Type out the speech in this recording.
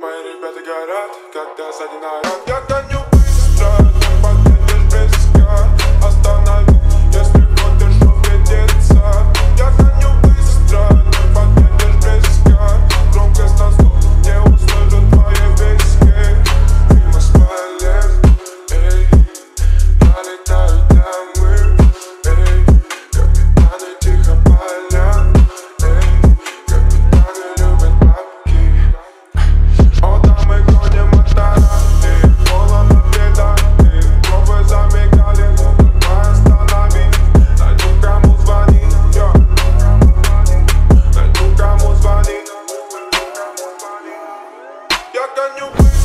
Мои ребята горят, когда сзади народ. Я гоню than you.